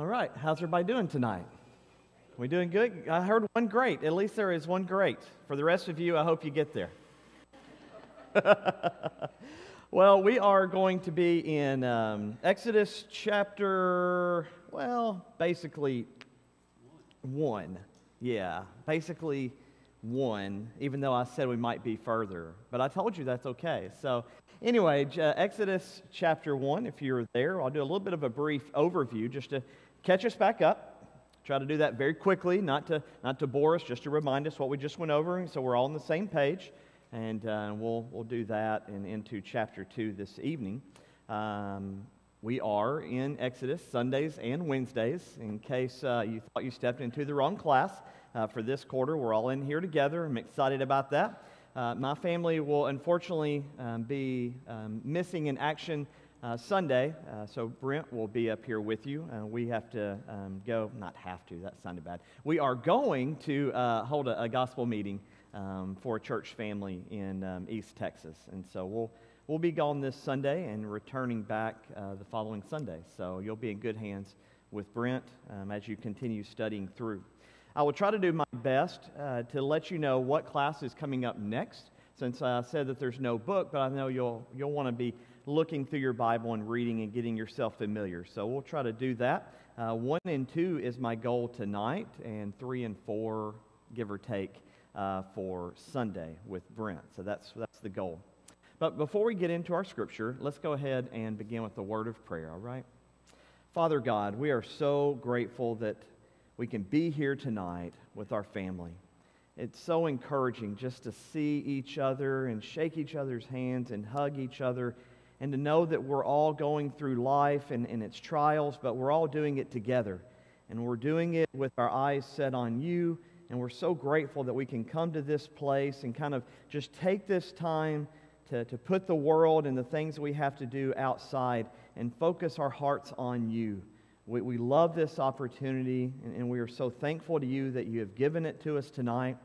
All right, how's everybody doing tonight? We doing good? I heard one great. At least there is one great. For the rest of you, I hope you get there. well, we are going to be in um, Exodus chapter, well, basically one. Yeah, basically one, even though I said we might be further. But I told you that's okay. So, anyway, uh, Exodus chapter 1, if you're there, I'll do a little bit of a brief overview just to catch us back up. Try to do that very quickly, not to, not to bore us, just to remind us what we just went over, so we're all on the same page. And uh, we'll, we'll do that and into chapter 2 this evening. Um, we are in Exodus Sundays and Wednesdays. In case uh, you thought you stepped into the wrong class uh, for this quarter, we're all in here together. I'm excited about that. Uh, my family will unfortunately um, be um, missing in action uh, Sunday, uh, so Brent will be up here with you. Uh, we have to um, go, not have to, that sounded bad. We are going to uh, hold a, a, gospel meeting um, for a church family in um, East Texas. And so we'll, we'll be gone this Sunday and returning back uh, the following Sunday. So you'll be in good hands with Brent um, as you continue studying through. I will try to do my best uh, to let you know what class is coming up next, since I said that there's no book, but I know you'll, you'll want to be looking through your Bible and reading and getting yourself familiar. So we'll try to do that. Uh, one and two is my goal tonight, and three and four, give or take, uh, for Sunday with Brent. So that's, that's the goal. But before we get into our scripture, let's go ahead and begin with the word of prayer, all right? Father God, we are so grateful that we can be here tonight with our family. It's so encouraging just to see each other and shake each other's hands and hug each other and to know that we're all going through life and, and its trials, but we're all doing it together. And we're doing it with our eyes set on you. And we're so grateful that we can come to this place and kind of just take this time to, to put the world and the things we have to do outside and focus our hearts on you. We, we love this opportunity, and, and we are so thankful to you that you have given it to us tonight.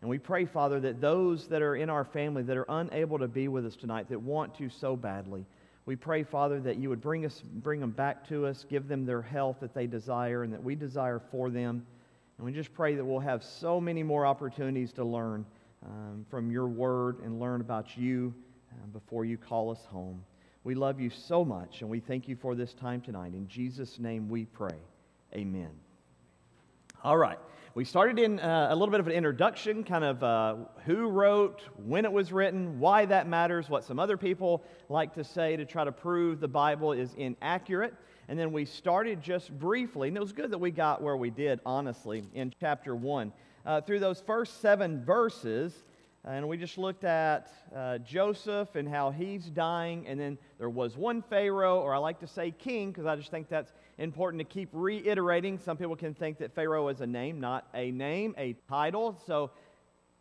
And we pray, Father, that those that are in our family that are unable to be with us tonight, that want to so badly, we pray, Father, that you would bring, us, bring them back to us, give them their health that they desire and that we desire for them. And we just pray that we'll have so many more opportunities to learn um, from your word and learn about you uh, before you call us home. We love you so much, and we thank you for this time tonight. In Jesus' name we pray. Amen. All right we started in uh, a little bit of an introduction, kind of uh, who wrote, when it was written, why that matters, what some other people like to say to try to prove the Bible is inaccurate. And then we started just briefly, and it was good that we got where we did, honestly, in chapter 1. Uh, through those first seven verses, and we just looked at uh, Joseph and how he's dying, and then there was one Pharaoh, or I like to say king, because I just think that's important to keep reiterating. Some people can think that Pharaoh is a name, not a name, a title. So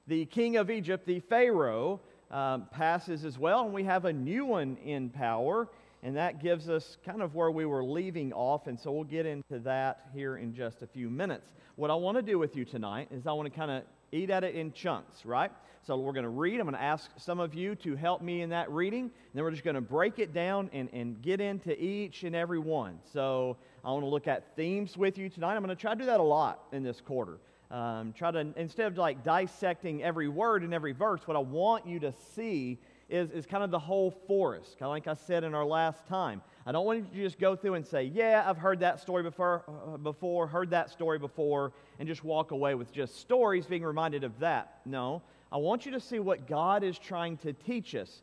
the king of Egypt, the Pharaoh, um, passes as well, and we have a new one in power, and that gives us kind of where we were leaving off, and so we'll get into that here in just a few minutes. What I want to do with you tonight is I want to kind of eat at it in chunks, right? So we're going to read. I'm going to ask some of you to help me in that reading. And then we're just going to break it down and, and get into each and every one. So I want to look at themes with you tonight. I'm going to try to do that a lot in this quarter. Um, try to, instead of like dissecting every word and every verse, what I want you to see is, is kind of the whole forest, kind of like I said in our last time. I don't want you to just go through and say, Yeah, I've heard that story before, uh, before, heard that story before, and just walk away with just stories being reminded of that. No, I want you to see what God is trying to teach us.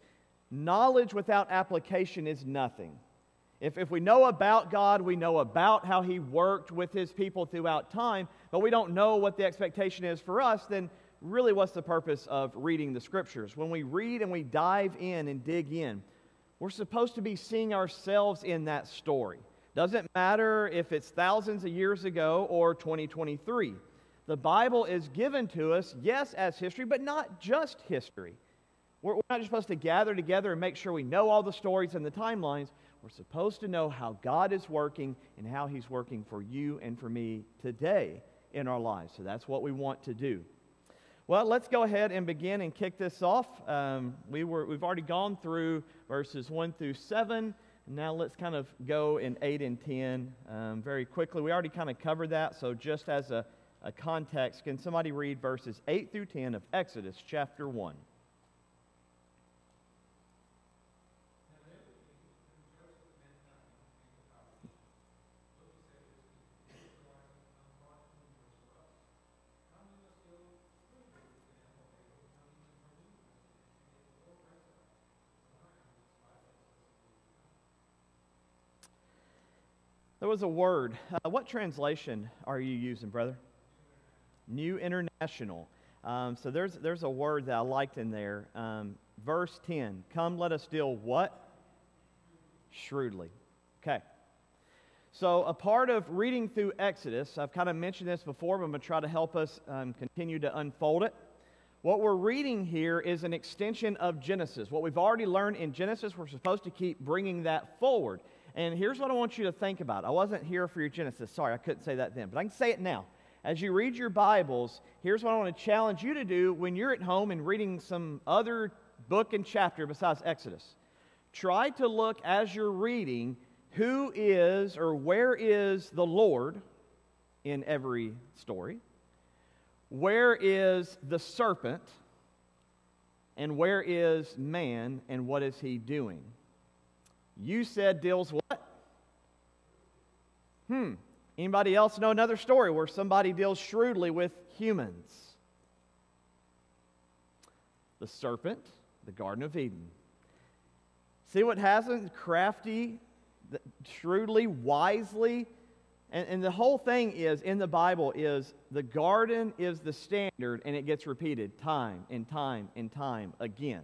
Knowledge without application is nothing. If, if we know about God, we know about how He worked with His people throughout time, but we don't know what the expectation is for us, then really what's the purpose of reading the Scriptures? When we read and we dive in and dig in, we're supposed to be seeing ourselves in that story. Doesn't matter if it's thousands of years ago or 2023. The Bible is given to us, yes, as history, but not just history. We're, we're not just supposed to gather together and make sure we know all the stories and the timelines. We're supposed to know how God is working and how He's working for you and for me today in our lives. So that's what we want to do. Well, let's go ahead and begin and kick this off. Um, we were, we've already gone through verses 1 through 7. Now let's kind of go in 8 and 10 um, very quickly. We already kind of covered that, so just as a, a context, can somebody read verses 8 through 10 of Exodus chapter 1? There was a word. Uh, what translation are you using, brother? New International. Um, so there's, there's a word that I liked in there. Um, verse 10 Come, let us deal what? Shrewdly. Okay. So, a part of reading through Exodus, I've kind of mentioned this before, but I'm going to try to help us um, continue to unfold it. What we're reading here is an extension of Genesis. What we've already learned in Genesis, we're supposed to keep bringing that forward. And here's what I want you to think about. I wasn't here for your Genesis. Sorry, I couldn't say that then, but I can say it now. As you read your Bibles, here's what I want to challenge you to do when you're at home and reading some other book and chapter besides Exodus. Try to look as you're reading who is or where is the Lord in every story? Where is the serpent? And where is man and what is he doing? You said deals what? Hmm. Anybody else know another story where somebody deals shrewdly with humans? The serpent, the Garden of Eden. See what hasn't crafty, shrewdly, wisely. And, and the whole thing is in the Bible is the garden is the standard and it gets repeated time and time and time again.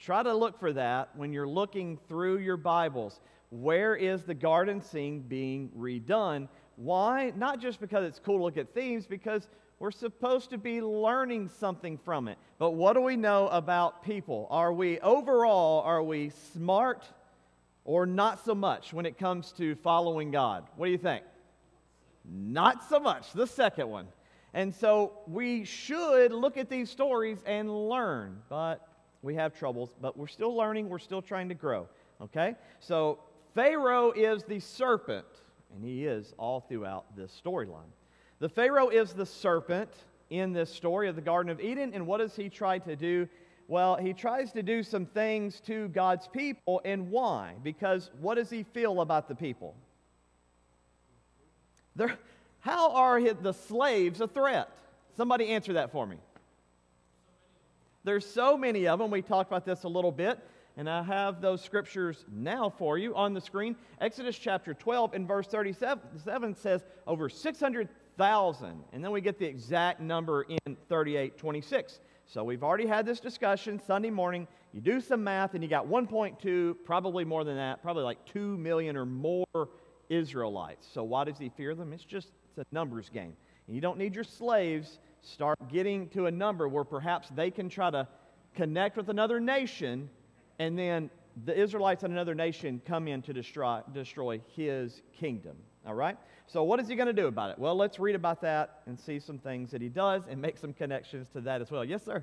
Try to look for that when you're looking through your Bibles. Where is the garden scene being redone? Why? Not just because it's cool to look at themes, because we're supposed to be learning something from it. But what do we know about people? Are we overall, are we smart or not so much when it comes to following God? What do you think? Not so much. The second one. And so we should look at these stories and learn. But we have troubles, but we're still learning, we're still trying to grow. Okay? So Pharaoh is the serpent, and he is all throughout this storyline. The Pharaoh is the serpent in this story of the Garden of Eden, and what does he try to do? Well, he tries to do some things to God's people, and why? Because what does he feel about the people? They're, how are the slaves a threat? Somebody answer that for me. There's so many of them. We talked about this a little bit, and I have those scriptures now for you on the screen. Exodus chapter 12 and verse 37 says over 600,000, and then we get the exact number in 3826. So we've already had this discussion Sunday morning. You do some math, and you got 1.2, probably more than that, probably like 2 million or more Israelites. So why does he fear them? It's just it's a numbers game. And you don't need your slaves start getting to a number where perhaps they can try to connect with another nation and then the Israelites and another nation come in to destroy, destroy his kingdom. All right? So, what is he going to do about it? Well, let's read about that and see some things that he does and make some connections to that as well. Yes, sir?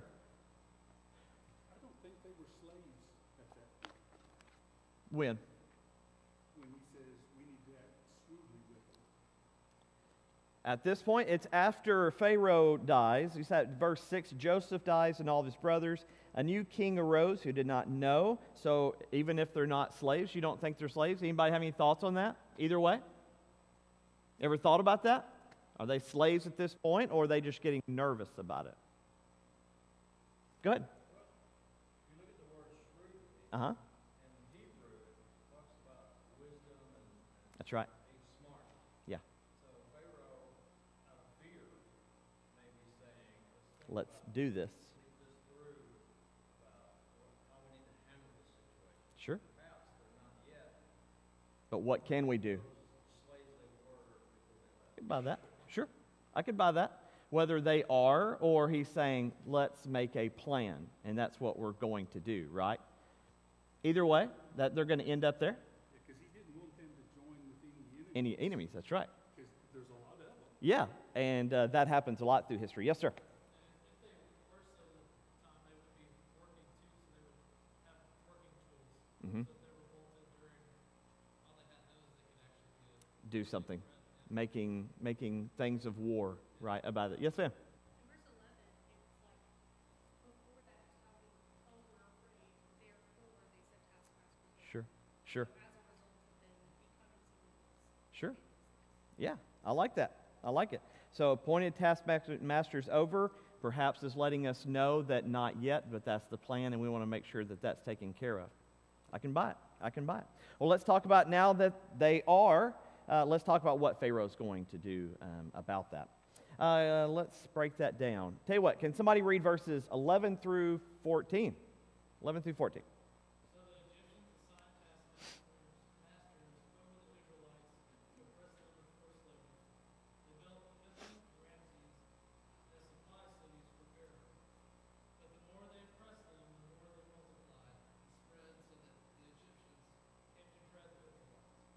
I don't think they were slaves at that. When? At this point, it's after Pharaoh dies. You said verse 6 Joseph dies and all of his brothers. A new king arose who did not know. So even if they're not slaves, you don't think they're slaves? Anybody have any thoughts on that? Either way? Ever thought about that? Are they slaves at this point or are they just getting nervous about it? Good. Uh huh. That's right. Yeah. Let's do this. Sure. But what can we do? I buy that. Sure. I could buy that. Whether they are or he's saying, let's make a plan. And that's what we're going to do, right? Either way, that they're going to end up there. Because he didn't want them to join with any enemies. Any enemies, that's right. Because there's a lot of them. Yeah, and uh, that happens a lot through history. Yes, sir. Mm-hmm. Do something, making, making things of war, right, about it. Yes, ma'am? Verse 11, it was like, before that, how we told we're afraid, therefore they set taskmasters. Sure, sure, sure. Yeah, I like that. I like it. So appointed taskmasters over perhaps is letting us know that not yet, but that's the plan, and we want to make sure that that's taken care of. I can buy it. I can buy it. Well, let's talk about now that they are. Uh, let's talk about what Pharaoh's going to do um, about that. Uh, let's break that down. Tell you what, can somebody read verses 11 through 14? 11 through 14. So the Egyptians assigned taskmasters over the Israelites to oppress them with forced labor. They built Pithom, Ramses, as supply cities for Pharaoh. But the more they oppressed them, the more they multiplied and spread so that the Egyptians came to dread the Israelites.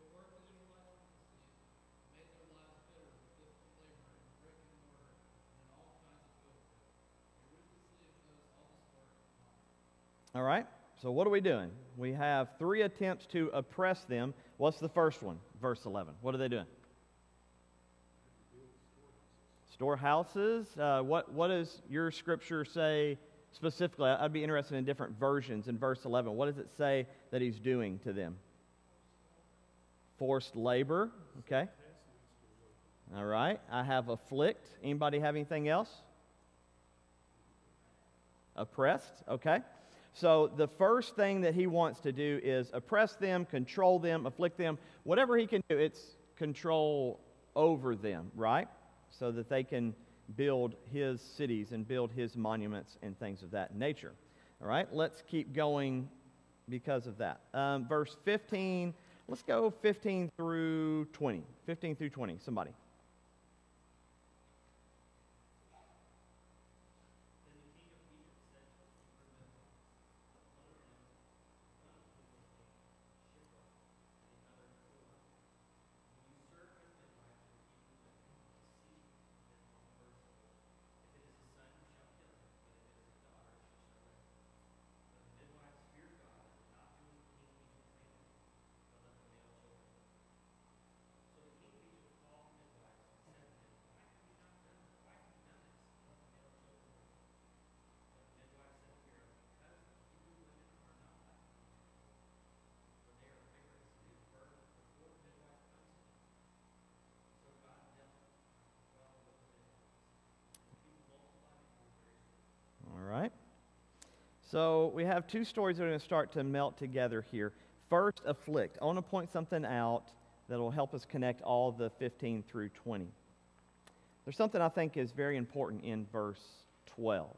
They worked the Israelites ruthlessly, made their lives bitter with difficult labor in brick and mortar and in all kinds of field work. They ruthlessly imposed all this work upon them. All right, so what are we doing? We have three attempts to oppress them. What's the first one? Verse 11. What are they doing? Storehouses. Uh, what, what does your scripture say specifically? I'd be interested in different versions in verse 11. What does it say that he's doing to them? Forced labor. Okay. All right. I have afflict. Anybody have anything else? Oppressed. Okay. So the first thing that he wants to do is oppress them, control them, afflict them, whatever he can do, it's control over them, right? So that they can build his cities and build his monuments and things of that nature. All right, let's keep going because of that. Um, verse 15, let's go 15 through 20. 15 through 20, somebody. All right. So we have two stories that are going to start to melt together here. First, afflict. I want to point something out that will help us connect all the 15 through 20. There's something I think is very important in verse 12,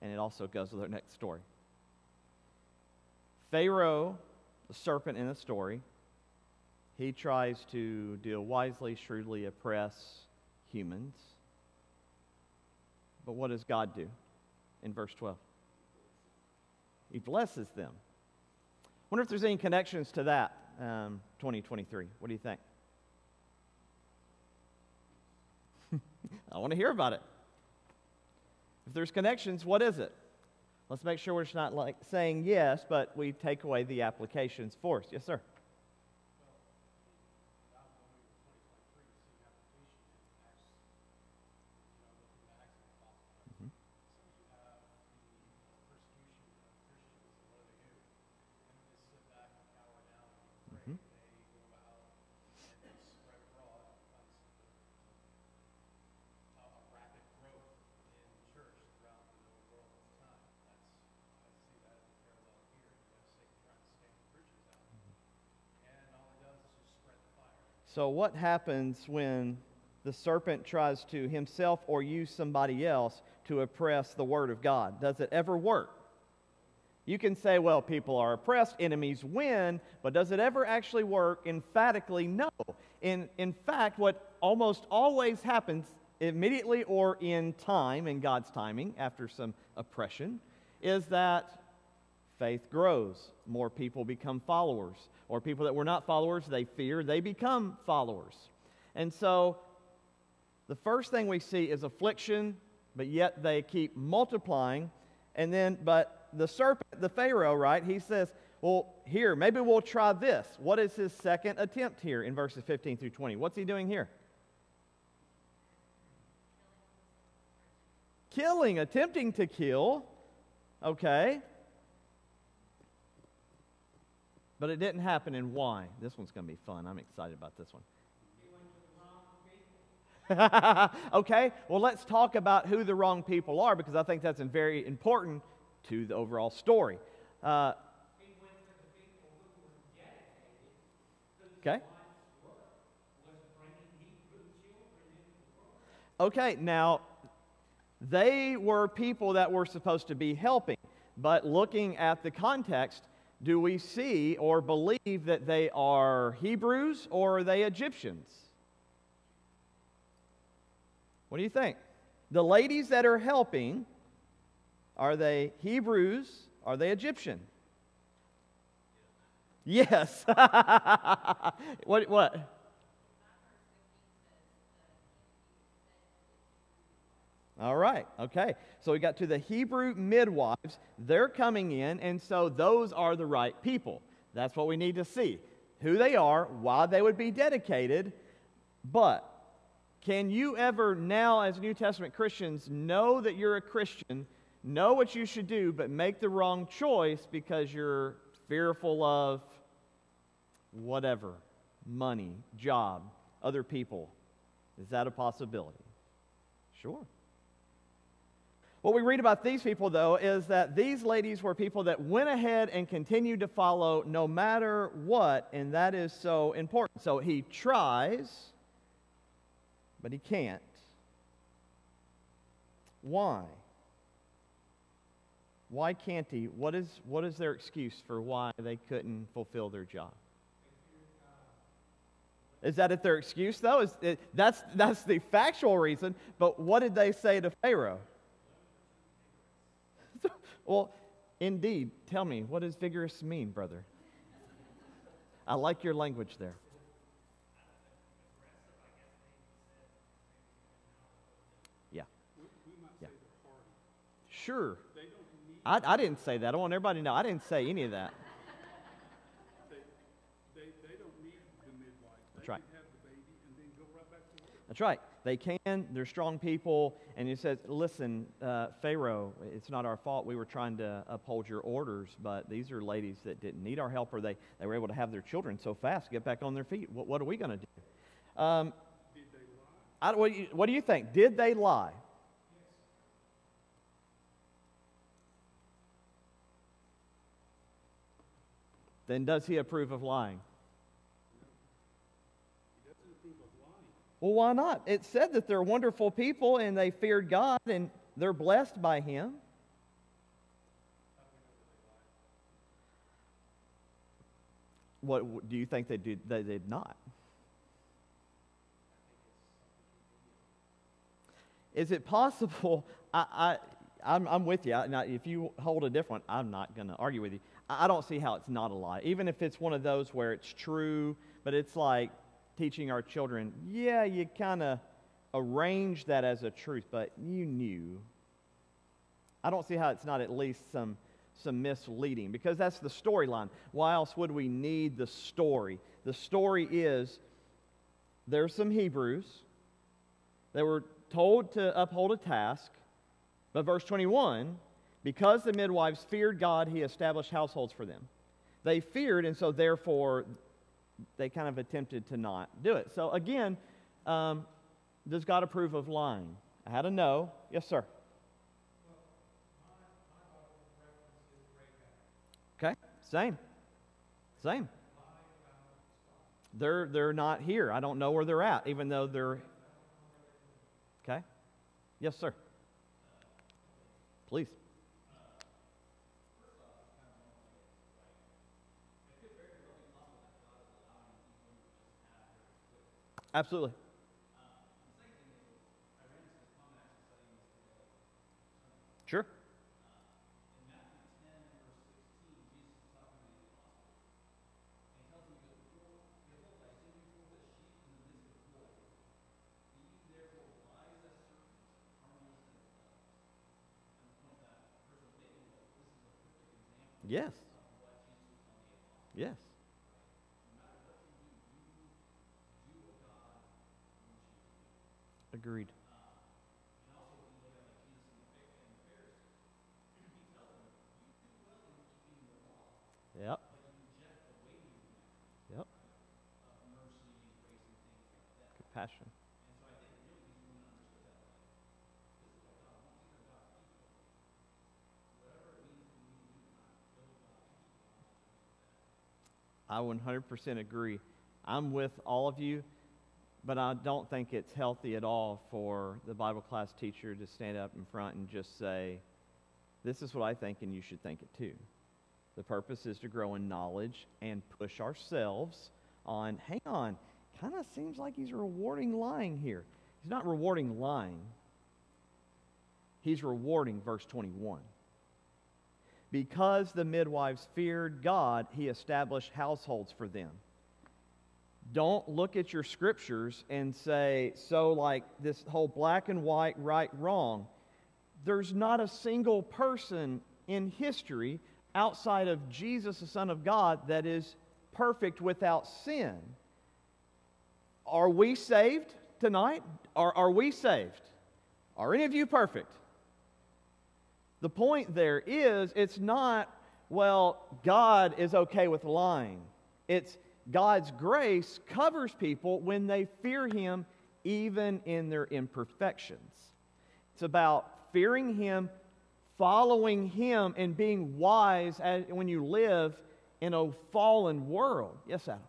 and it also goes with our next story. Pharaoh, the serpent in the story, he tries to deal wisely, shrewdly oppress humans. But what does God do in verse 12? He blesses them. Wonder if there's any connections to that, um, 2023. What do you think? I want to hear about it. If there's connections, what is it? Let's make sure we're not like saying yes, but we take away the applications for us. Yes, sir. So, what happens when the serpent tries to himself or use somebody else to oppress the Word of God? Does it ever work? You can say, well, people are oppressed, enemies win, but does it ever actually work? Emphatically, no. In, in fact, what almost always happens immediately or in time, in God's timing, after some oppression, is that faith grows. More people become followers. Or people that were not followers, they fear, they become followers. And so the first thing we see is affliction, but yet they keep multiplying. And then, but the serpent, the Pharaoh, right, he says, Well, here, maybe we'll try this. What is his second attempt here in verses 15 through 20? What's he doing here? Killing, attempting to kill. Okay. But it didn't happen, and why? This one's going to be fun. I'm excited about this one. okay, well, let's talk about who the wrong people are because I think that's very important to the overall story. Uh, okay. Okay, now they were people that were supposed to be helping, but looking at the context, do we see or believe that they are Hebrews or are they Egyptians? What do you think? The ladies that are helping, are they Hebrews? Are they Egyptian? Yes. what? What? All right, okay. So we got to the Hebrew midwives. They're coming in, and so those are the right people. That's what we need to see who they are, why they would be dedicated. But can you ever now, as New Testament Christians, know that you're a Christian, know what you should do, but make the wrong choice because you're fearful of whatever money, job, other people? Is that a possibility? Sure. What we read about these people, though, is that these ladies were people that went ahead and continued to follow no matter what, and that is so important. So he tries, but he can't. Why? Why can't he? What is, what is their excuse for why they couldn't fulfill their job? Is that it their excuse, though? Is it, that's, that's the factual reason, but what did they say to Pharaoh? Well, indeed, tell me, what does vigorous mean, brother? I like your language there. Yeah. Yeah. Sure. I, I didn't say that. I want everybody to know. I didn't say any of that. They, they, they don't need the midwife. That's right. can have the baby and then go right back to work. That's right. They can. They're strong people. And he says, listen, uh, Pharaoh, it's not our fault. We were trying to uphold your orders, but these are ladies that didn't need our help or they, they were able to have their children so fast, get back on their feet. What, what are we going to do? Um? I, what, do you, what do you think? Did they lie? Then does he approve of lying? He doesn't approve of lying. Well, why not? It said that they're wonderful people and they feared God and they're blessed by Him. What do you think they did? They did not. Is it possible? I, I, I'm, I'm with you. Now, if you hold a different, I'm not going to argue with you. I, I don't see how it's not a lie. Even if it's one of those where it's true, but it's like teaching our children, yeah, you kind of arranged that as a truth, but you knew. I don't see how it's not at least some, some misleading because that's the storyline. Why else would we need the story? The story is there's some Hebrews that were told to uphold a task, but verse 21 because the midwives feared God, he established households for them. They feared, and so therefore they kind of attempted to not do it. So again, um, does God approve of lying? I had a no. Yes, sir. Okay, same. Same. They're, they're not here. I don't know where they're at, even though they're. Okay? Yes, sir. Please. Absolutely. Sure. Yes. Yes. Agreed. Yep. Yep. Compassion. I 100% agree. I'm with all of you, but I don't think it's healthy at all for the Bible class teacher to stand up in front and just say, This is what I think, and you should think it too. The purpose is to grow in knowledge and push ourselves on, hang on, kind of seems like he's rewarding lying here. He's not rewarding lying, he's rewarding verse 21. Because the midwives feared God, he established households for them. Don't look at your scriptures and say, so like this whole black and white, right, wrong. There's not a single person in history outside of Jesus, the Son of God, that is perfect without sin. Are we saved tonight? Are, are we saved? Are any of you perfect? The point there is, it's not, well, God is okay with lying. It's God's grace covers people when they fear Him, even in their imperfections. It's about fearing Him, following Him, and being wise as, when you live in a fallen world. Yes, Adam.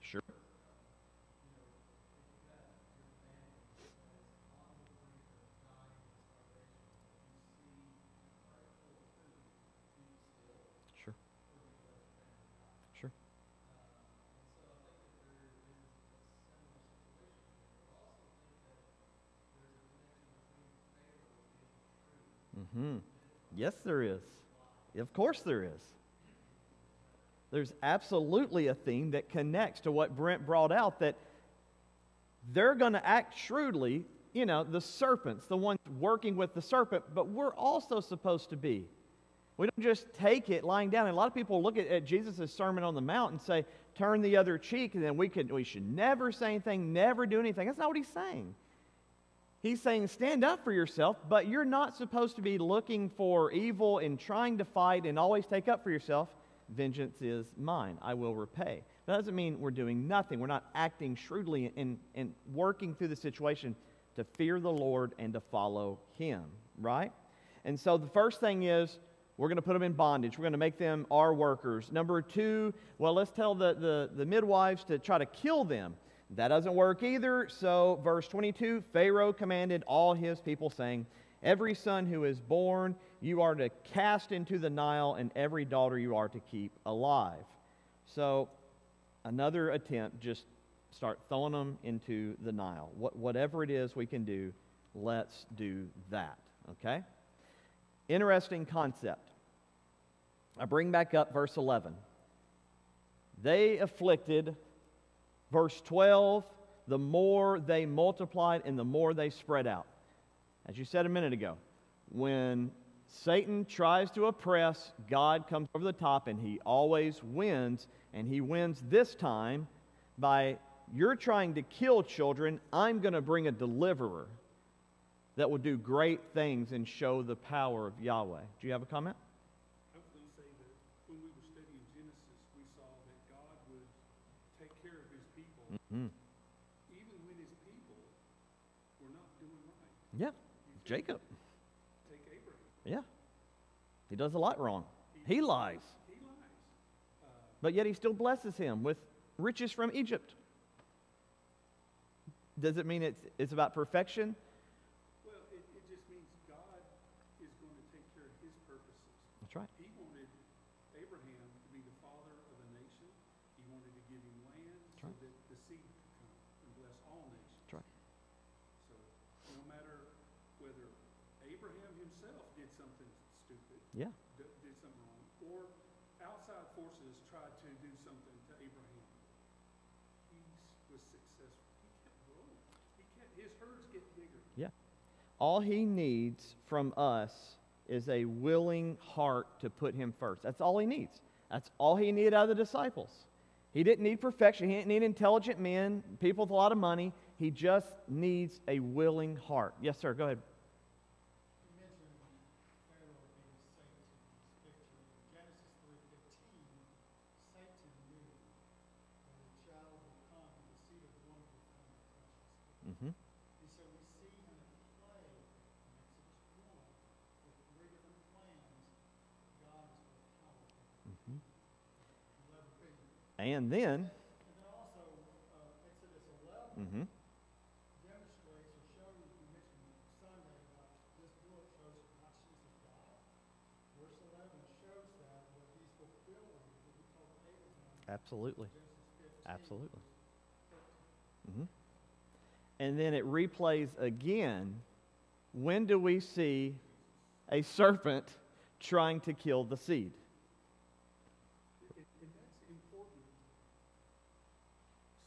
Sure. Sure. Sure. Mm-hmm. Yes, there is. Of course, there is. There's absolutely a theme that connects to what Brent brought out that they're going to act shrewdly, you know, the serpents, the ones working with the serpent, but we're also supposed to be. We don't just take it lying down. And a lot of people look at, at Jesus' Sermon on the Mount and say, turn the other cheek, and then we, can, we should never say anything, never do anything. That's not what he's saying. He's saying, stand up for yourself, but you're not supposed to be looking for evil and trying to fight and always take up for yourself. Vengeance is mine. I will repay. That doesn't mean we're doing nothing. We're not acting shrewdly and, and working through the situation to fear the Lord and to follow Him, right? And so the first thing is we're going to put them in bondage. We're going to make them our workers. Number two, well, let's tell the, the, the midwives to try to kill them. That doesn't work either. So, verse 22 Pharaoh commanded all his people, saying, Every son who is born you are to cast into the Nile, and every daughter you are to keep alive. So, another attempt, just start throwing them into the Nile. What, whatever it is we can do, let's do that. Okay? Interesting concept. I bring back up verse 11. They afflicted, verse 12, the more they multiplied and the more they spread out. As you said a minute ago, when Satan tries to oppress, God comes over the top and he always wins. And he wins this time by you're trying to kill children, I'm going to bring a deliverer that will do great things and show the power of Yahweh. Do you have a comment? I was going to say that when we were studying Genesis, we saw that God would take care of his people, Mm. even when his people were not doing right. Yeah, Jacob. Take Abraham. Yeah. He does a lot wrong. He lies. He lies. Uh, But yet he still blesses him with riches from Egypt. Does it mean it's, it's about perfection? well, it, it just means God is going to take care of his purposes. That's right. He wanted Abraham to be the father of a nation. He wanted to give him land so right. that the seed could come and bless all nations. That's right. So no matter whether Abraham himself did something stupid, Yeah. d- did something wrong, or outside forces tried to do something to Abraham, he s- was successful. He kept growing. He kept his herds get bigger. All he needs from us is a willing heart to put him first. That's all he needs. That's all he needed out of the disciples. He didn't need perfection. He didn't need intelligent men, people with a lot of money. He just needs a willing heart. Yes, sir. Go ahead. You mentioned Pharaoh being Satan in this picture. In Genesis three fifteen, Satan knew that a child would come, the seed of the woman would come and crush his head. hmm And so we see him at play in Exodus one with three different plans God is going to power him. Eleven figures. And then, And then also, uh, Exodus eleven hmm demonstrates or shows, you mentioned Sunday about this book shows the consciousness of God. Verse eleven shows that what he's fulfilling, what he told Abraham absolutely. Absolutely. hmm And then it replays again. When do we see a serpent trying to kill the seed? And, and that's important,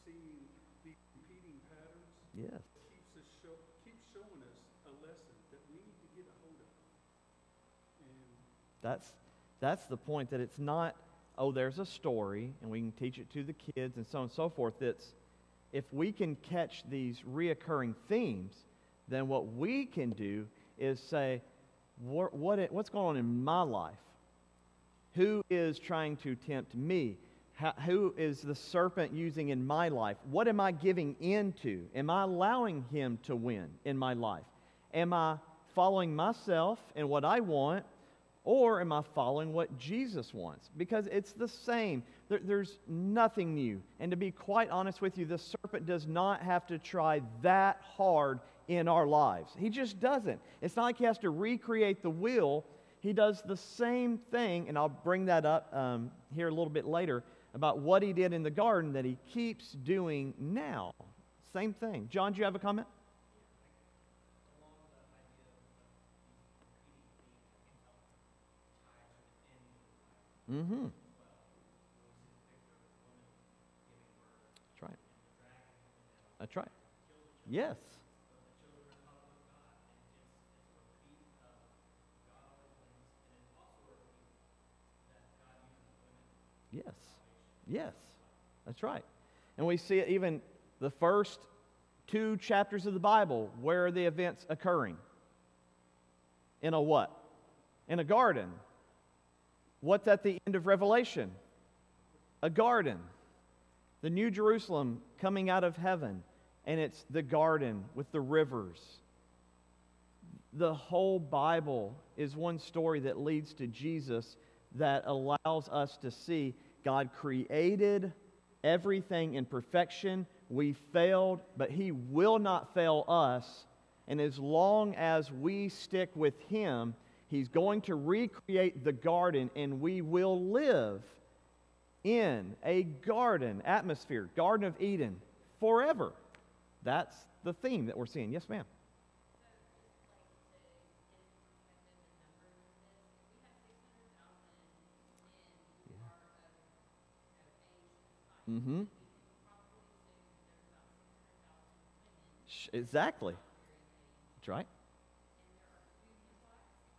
seeing the repeating patterns. Yes. keeps us show, keeps showing us a lesson that we need to get a hold of. And That's, that's the point that it's not, oh, there's a story and we can teach it to the kids and so on and so forth. It's if we can catch these reoccurring themes, then what we can do is say, what, what, what's going on in my life? Who is trying to tempt me? How, who is the serpent using in my life? What am I giving into? Am I allowing him to win in my life? Am I following myself and what I want, or am I following what Jesus wants? Because it's the same. There, there's nothing new. And to be quite honest with you, the serpent does not have to try that hard in our lives. He just doesn't. It's not like he has to recreate the wheel. He does the same thing, and I'll bring that up um, here a little bit later about what he did in the garden that he keeps doing now. Same thing. John, do you have a comment? Mm-hmm. That's right. That's right. Yes. Yes. Yes. That's right. And we see it even the first two chapters of the Bible. Where are the events occurring? In a what? In a garden. What's at the end of Revelation? A garden. The New Jerusalem coming out of heaven, and it's the garden with the rivers. The whole Bible is one story that leads to Jesus that allows us to see God created everything in perfection. We failed, but He will not fail us. And as long as we stick with Him, He's going to recreate the garden and we will live in a garden atmosphere, Garden of Eden, forever. That's the theme that we're seeing. Yes, ma'am. Mm-hmm. Exactly. That's right.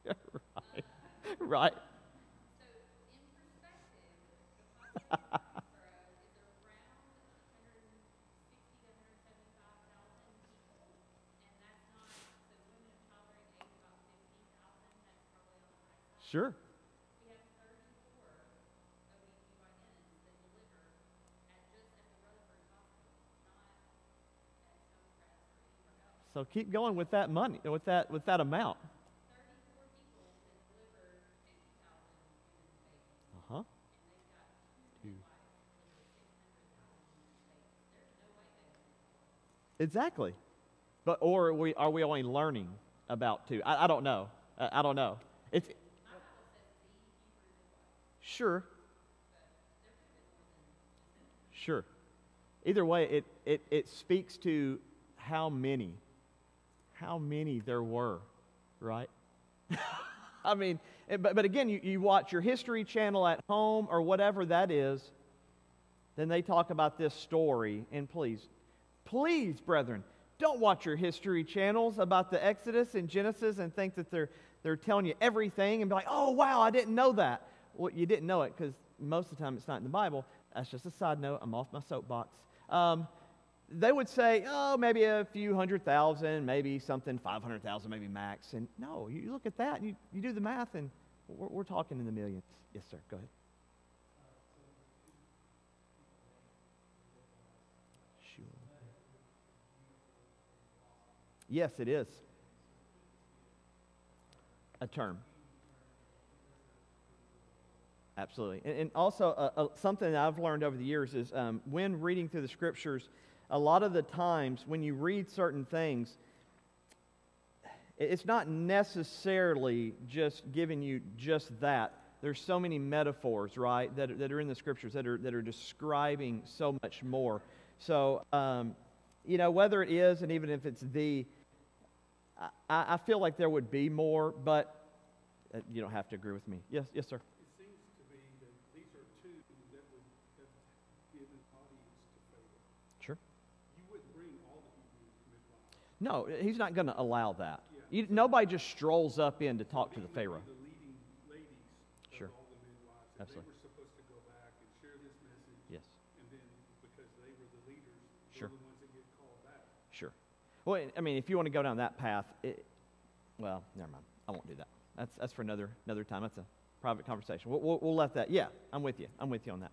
right. Right. Sure. So keep going with that money, with that, with that amount. Uh huh. Exactly. But or are we are we only learning about two? I, I don't know. I, I don't know. It's sure. Sure. Either way, it, it, it speaks to how many, how many there were, right? I mean, but, but again, you, you watch your History Channel at home or whatever that is, then they talk about this story. And please, please, brethren, Don't watch your history channels about the Exodus and Genesis and think that they're, they're telling you everything and be like, oh, wow, I didn't know that. Well, you didn't know it because most of the time it's not in the Bible. That's just a side note. I'm off my soapbox. Um, they would say, oh, maybe a few hundred thousand, maybe something, 500,000, maybe max. And no, you look at that and you, you do the math, and we're, we're talking in the millions. Yes, sir. Go ahead. Sure. Yes, it is. A term. Absolutely. And, and also, uh, uh, something that I've learned over the years is um, when reading through the scriptures, a lot of the times when you read certain things, it's not necessarily just giving you just that. There's so many metaphors, right, that, that are in the scriptures that are, that are describing so much more. So, um, you know, whether it is and even if it's the, I, I feel like there would be more, but uh, you don't have to agree with me. Yes, yes, sir. It seems to be that these are two that would have given audience to Pharaoh. Sure. You wouldn't bring all the Hebrew midwives. No, he's not going to allow that. Yeah. You, nobody just strolls up in to talk to the Pharaoh. The leading ladies Sure. all the midwives. Absolutely. they were supposed to go back and share this message. Yes, And then, because they were the leaders, Sure. they're the ones that get called back. sure. Well, I mean, if you want to go down that path, it, well, never mind. I won't do that. That's, that's for another, another time. That's a private conversation. We'll, we'll, we'll let that. Yeah, I'm with you. I'm with you on that.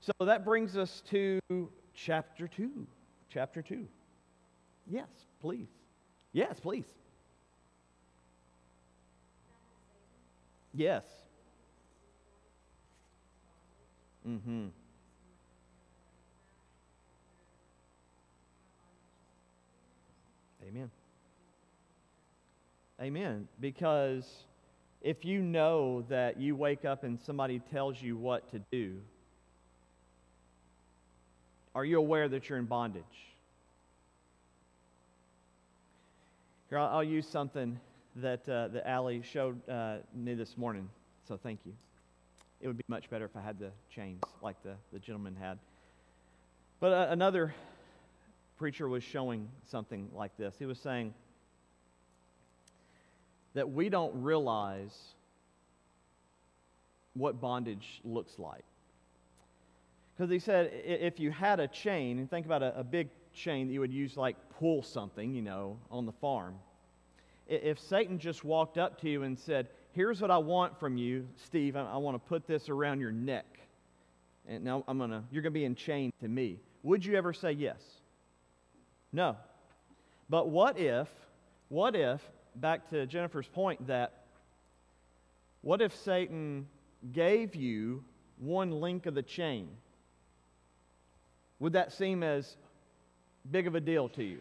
So that brings us to chapter 2. Chapter 2. Yes, please. Yes, please. Yes. Mm-hmm. Amen. Amen. Because if you know that you wake up and somebody tells you what to do, are you aware that you're in bondage? Here, I'll, I'll use something that, uh, that Allie showed uh, me this morning, so thank you. It would be much better if I had the chains like the, the gentleman had. But uh, another preacher was showing something like this. He was saying that we don't realize what bondage looks like. Because he said if you had a chain, and think about a, a big chain that you would use like pull something, you know, on the farm. If Satan just walked up to you and said, Here's what I want from you, Steve, I, I want to put this around your neck. And now I'm gonna, you're gonna be enchained to me. Would you ever say yes? No. But what if, what if, back to Jennifer's point, that what if Satan gave you one link of the chain? Would that seem as big of a deal to you?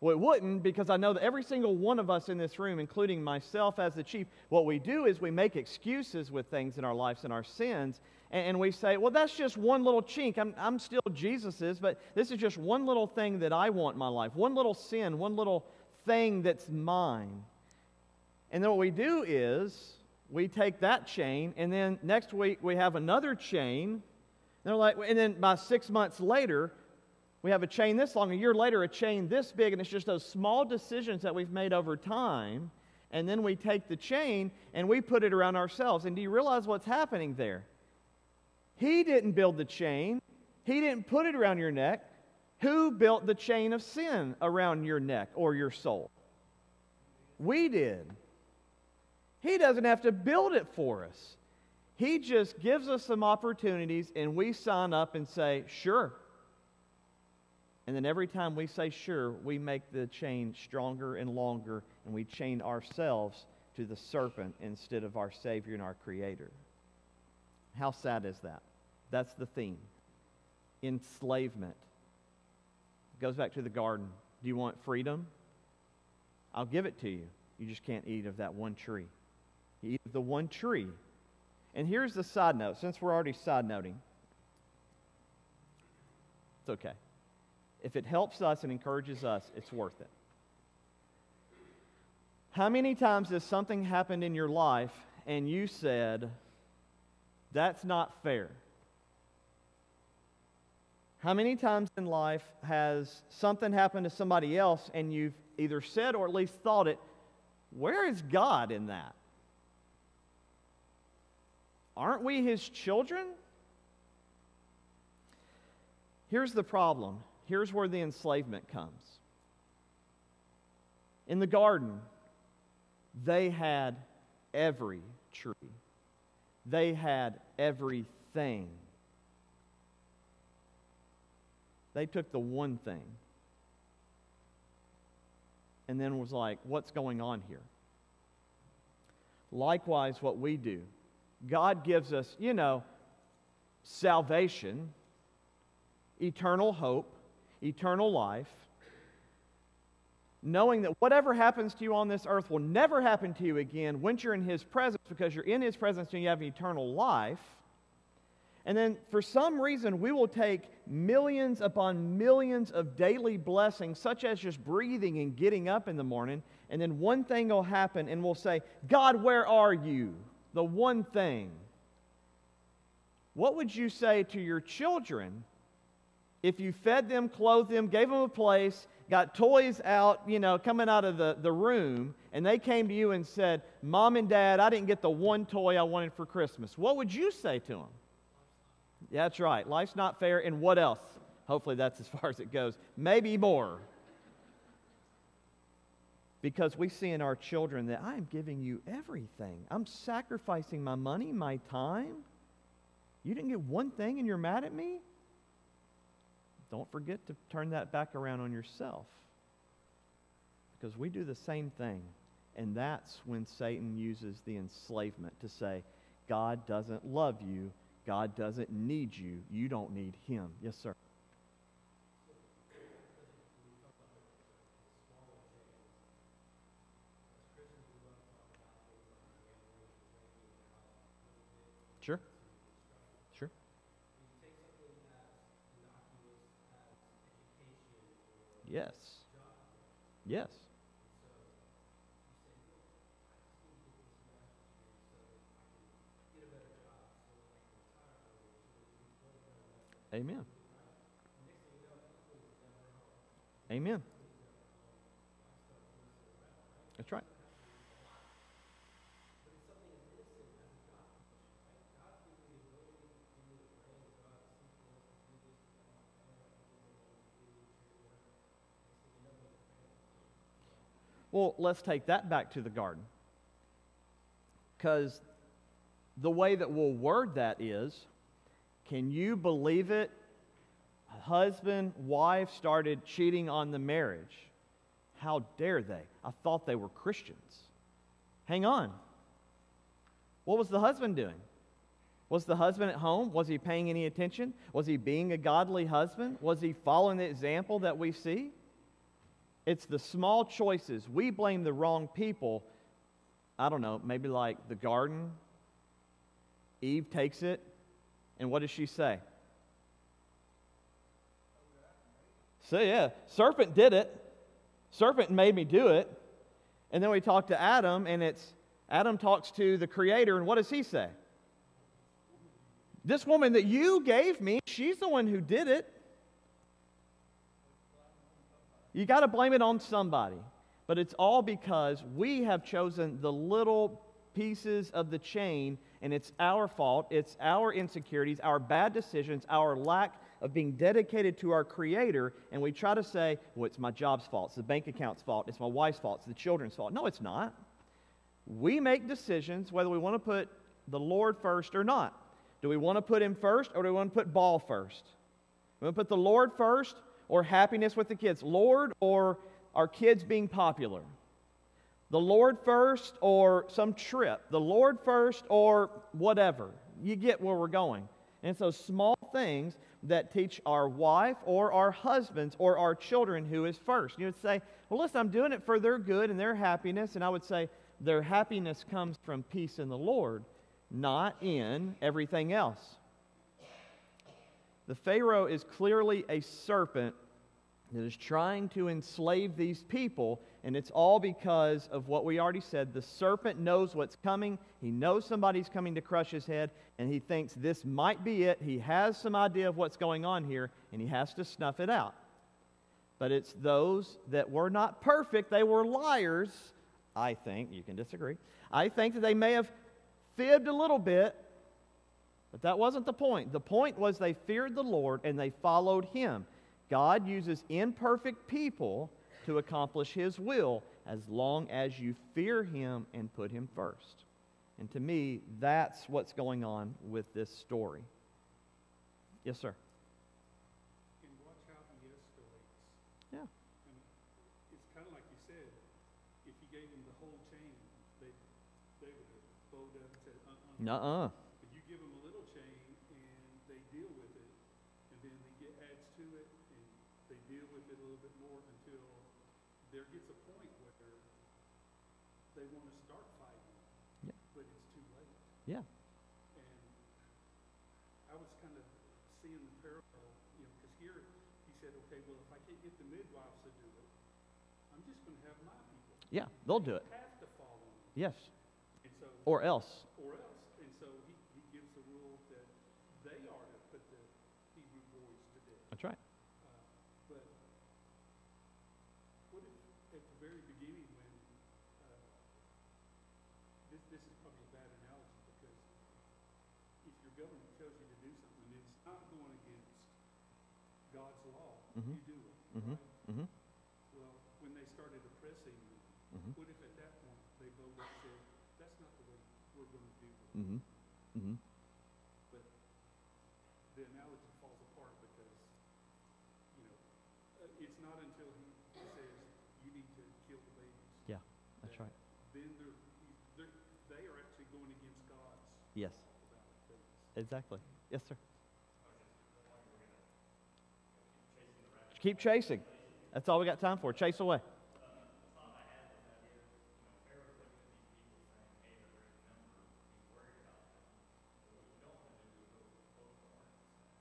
Well, it wouldn't because I know that every single one of us in this room, including myself as the chief, what we do is we make excuses with things in our lives and our sins, and, we say, well, that's just one little chink. I'm, I'm still Jesus's, but this is just one little thing that I want in my life, one little sin, one little thing that's mine. And then what we do is we take that chain, and then next week we have another chain. And they're like, and then by six months later, we have a chain this long, a year later, a chain this big, and it's just those small decisions that we've made over time. And then we take the chain and we put it around ourselves. And do you realize what's happening there? He didn't build the chain, He didn't put it around your neck. Who built the chain of sin around your neck or your soul? We did. He doesn't have to build it for us. He just gives us some opportunities and we sign up and say, sure. And then every time we say sure, we make the chain stronger and longer and we chain ourselves to the serpent instead of our Savior and our Creator. How sad is that? That's the theme. Enslavement. Goes back to the garden. Do you want freedom? I'll give it to you. You just can't eat of that one tree. You eat of the one tree. And here's the side note, since we're already side noting. It's okay. If it helps us and encourages us, it's worth it. How many times has something happened in your life and you said, That's not fair? How many times in life has something happened to somebody else and you've either said or at least thought it, where is God in that? Aren't we his children? Here's the problem. Here's where the enslavement comes. In the garden, they had every tree, they had everything. They took the one thing and then was like, what's going on here? Likewise, what we do. God gives us, you know, salvation, eternal hope, eternal life, knowing that whatever happens to you on this earth will never happen to you again once you're in His presence because you're in His presence and you have eternal life. And then, for some reason, we will take millions upon millions of daily blessings, such as just breathing and getting up in the morning, and then one thing will happen, and we'll say, God, where are you? The one thing. What would you say to your children if you fed them, clothed them, gave them a place, got toys out, you know, coming out of the, the room, and they came to you and said, Mom and Dad, I didn't get the one toy I wanted for Christmas? What would you say to them? That's right. Life's not fair. And what else? Hopefully, that's as far as it goes. Maybe more. Because we see in our children that I am giving you everything. I'm sacrificing my money, my time. You didn't get one thing and you're mad at me? Don't forget to turn that back around on yourself. Because we do the same thing. And that's when Satan uses the enslavement to say, God doesn't love you God doesn't need you. You don't need him. Yes, sir. Sure. Sure. Yes. Yes. Amen. Amen. That's right. Well, let's take that back to the garden. Because the way that we'll word that is can you believe it? Husband, wife started cheating on the marriage. How dare they? I thought they were Christians. Hang on. What was the husband doing? Was the husband at home? Was he paying any attention? Was he being a godly husband? Was he following the example that we see? It's the small choices. We blame the wrong people. I don't know, maybe like the garden. Eve takes it, and what does she say? So, yeah, serpent did it. Serpent made me do it. And then we talk to Adam, and it's Adam talks to the Creator, and what does he say? This woman that you gave me, she's the one who did it. You got to blame it on somebody. But it's all because we have chosen the little pieces of the chain, and it's our fault. It's our insecurities, our bad decisions, our lack of being dedicated to our Creator, and we try to say, well, it's my job's fault, it's the bank account's fault, it's my wife's fault, it's the children's fault. No, it's not. We make decisions whether we want to put the Lord first or not. Do we want to put Him first, or do we want to put ball first? We want to put the Lord first, or happiness with the kids? Lord, or our kids being popular? The Lord first or some trip. The Lord first or whatever. You get where we're going. And so, small things that teach our wife or our husbands or our children who is first. You would say, Well, listen, I'm doing it for their good and their happiness. And I would say, Their happiness comes from peace in the Lord, not in everything else. The Pharaoh is clearly a serpent that is trying to enslave these people, and it's all because of what we already said. The serpent knows what's coming, he knows somebody's coming to crush his head, and he thinks this might be it. He has some idea of what's going on here, and he has to snuff it out. But it's those that were not perfect, they were liars. I think, you can disagree. I think that they may have fibbed a little bit, but that wasn't the point. The point was they feared the Lord and they followed him. God uses imperfect people to accomplish his will as long as you fear him and put him first. And to me, that's what's going on with this story. Yes, sir. And watch how he escalates. Yeah. And it's kind of like you said, if you gave them the whole chain, they, they would have bowed up and said, uh-uh. Nuh-uh. But you give them a little chain and they deal with it, and then they get adds to it, and they deal with it a little bit more until there gets a point where they want to start fighting, Yeah. but it's too late. Yeah. And I was kind of seeing the parallel, you know, because here he said, okay, well, if I can't get the midwives to do it, I'm just going to have my people Yeah, they'll do it. have to follow me. Yes. And so, or else. And so he, he gives the rule that they are to put the Hebrew boys to death. That's right. Uh, but what if at the very beginning when uh, this this is probably a bad analogy because if your government tells you to do something and it's not going against God's law, Mhm. you do it. Mhm. Right? Mm-hmm. Well, when they started oppressing you, Mhm. what if at that point they bowed up and said, "That's not the way we're going to do it." Mm-hmm. Mm-hmm. But the analogy falls apart because, you know, uh, it's not until he says you need to kill the babies. Yeah, that's that right. Then they're, they're, they are actually going against God's Yes, about things. Exactly. Yes, sir. Keep chasing. That's all we got time for. Chase away.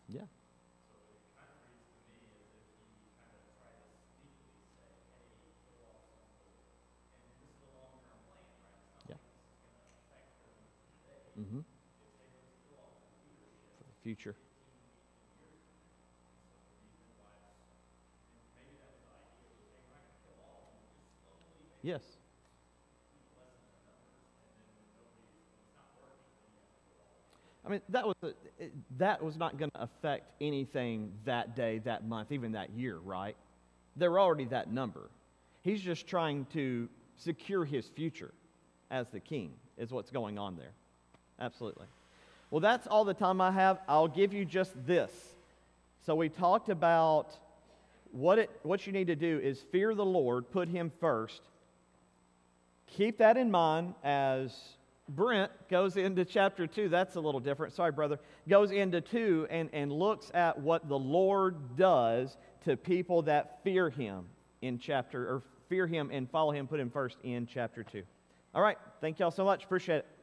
Yeah. Future. Yes. I mean, that was a, that was not going to affect anything that day, that month, even that year, right? They were already that number. He's just trying to secure his future as the king, is what's going on there. Absolutely. Well, that's all the time I have. I'll give you just this. So we talked about what it what you need to do is fear the Lord, put him first. Keep that in mind as Brent goes into chapter 2. That's a little different. Sorry, brother. Goes into 2 and, and looks at what the Lord does to people that fear him in chapter, or fear him and follow him, put him first in chapter 2. All right. Thank y'all so much. Appreciate it.